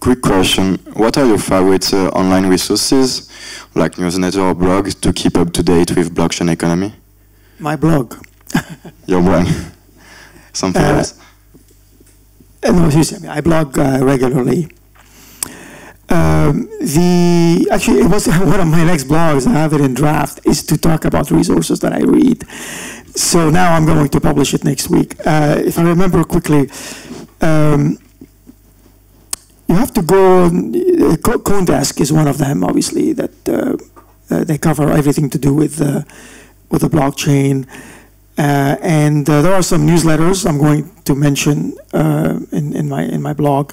quick question. What are your favorite uh, online resources, like newsletter or blog, to keep up to date with blockchain economy? My blog. Your blog. Something Uh, else? Uh, No, seriously, I, I blog uh, regularly. Um, the actually, it was one of my next blogs. I have it in draft. Is to talk about resources that I read. So now I'm going to publish it next week. Uh, if I remember quickly, um, you have to go. Uh, is one of them, obviously. That uh, uh, they cover everything to do with uh, with the blockchain. Uh, and there are some newsletters I'm going to mention in, in my in my blog.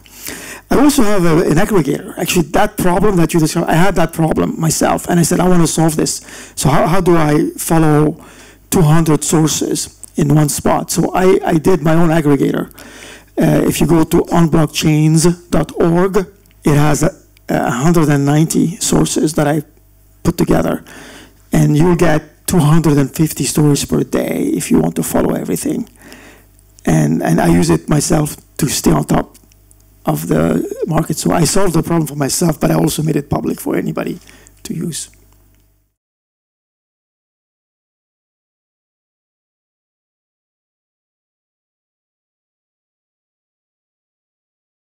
I also have a, an aggregator. Actually, that problem that you described, I had that problem myself, and I said I want to solve this. So how, how do I follow 200 sources in one spot? So I, I did my own aggregator. Uh, if you go to onblockchains.org, it has uh, 190 sources that I put together, and you'll get 250 stories per day if you want to follow everything. And and I use it myself to stay on top of the market. So I solved the problem for myself, but I also made it public for anybody to use.